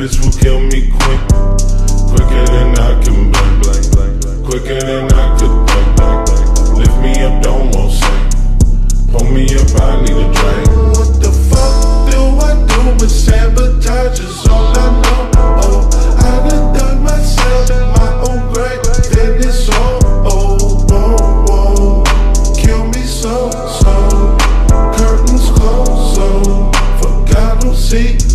bitch will kill me quick. Quicker than I can blink, blink, blink. Quicker than I could blink, blink, blink. Lift me up, don't want sink. Pull me up, I need a drink. What the fuck do I do with sabotage? Is all I know. Oh, I done done myself in my own grave. Then it's all oh, oh, whoa. Kill me so, so. Curtains closed, so. Fuck, I see.